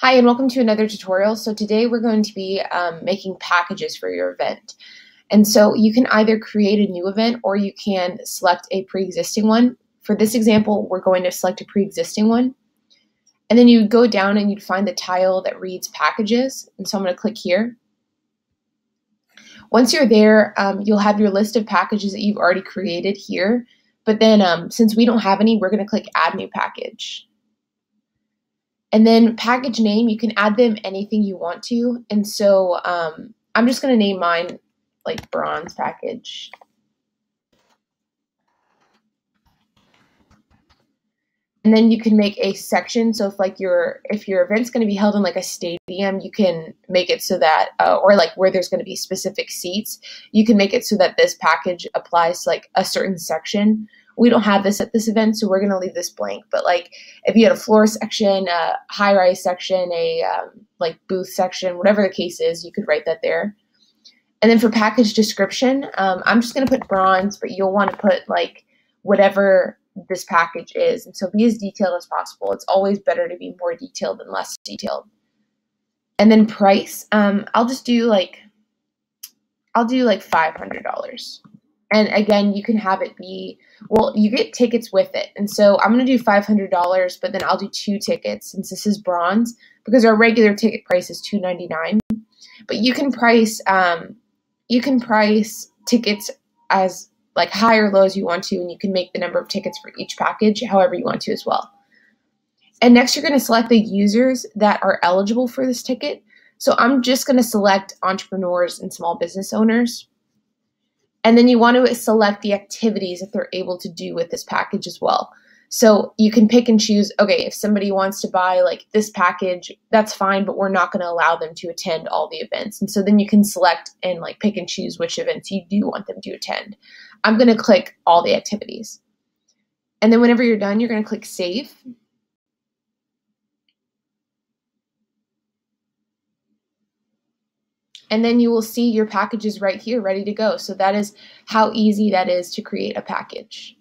Hi and welcome to another tutorial. So today we're going to be um, making packages for your event. And so you can either create a new event or you can select a pre-existing one. For this example, we're going to select a pre-existing one. And then you go down and you'd find the tile that reads packages. And so I'm going to click here. Once you're there, um, you'll have your list of packages that you've already created here. But then um, since we don't have any, we're going to click add new package. And then package name, you can add them anything you want to. And so um, I'm just going to name mine like bronze package. And then you can make a section. So if like your if your event's going to be held in like a stadium, you can make it so that uh, or like where there's going to be specific seats, you can make it so that this package applies to like a certain section we don't have this at this event, so we're going to leave this blank. But like if you had a floor section, a high rise section, a um, like booth section, whatever the case is, you could write that there. And then for package description, um, I'm just going to put bronze, but you'll want to put like whatever this package is. And so be as detailed as possible. It's always better to be more detailed than less detailed. And then price, um, I'll just do like, I'll do like $500. And again, you can have it be, well, you get tickets with it. And so I'm going to do $500, but then I'll do two tickets since this is bronze because our regular ticket price is 299. But you can price, um, you can price tickets as like high or low as you want to, and you can make the number of tickets for each package however you want to as well. And next, you're going to select the users that are eligible for this ticket. So I'm just going to select entrepreneurs and small business owners. And then you want to select the activities that they're able to do with this package as well. So you can pick and choose, okay, if somebody wants to buy like this package, that's fine, but we're not going to allow them to attend all the events. And so then you can select and like pick and choose which events you do want them to attend. I'm going to click all the activities. And then whenever you're done, you're going to click save. And then you will see your packages right here ready to go. So that is how easy that is to create a package.